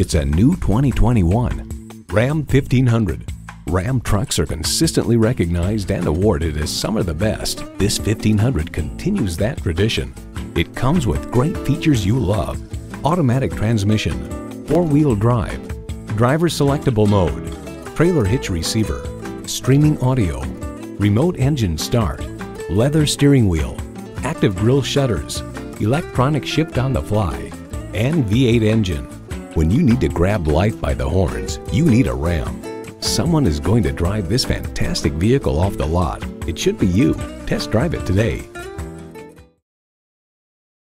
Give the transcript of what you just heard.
It's a new 2021 Ram 1500. Ram trucks are consistently recognized and awarded as some of the best. This 1500 continues that tradition. It comes with great features you love. Automatic transmission, four-wheel drive, driver selectable mode, trailer hitch receiver, streaming audio, remote engine start, leather steering wheel, active grille shutters, electronic shift on the fly, and V8 engine. When you need to grab life by the horns, you need a Ram. Someone is going to drive this fantastic vehicle off the lot. It should be you. Test drive it today.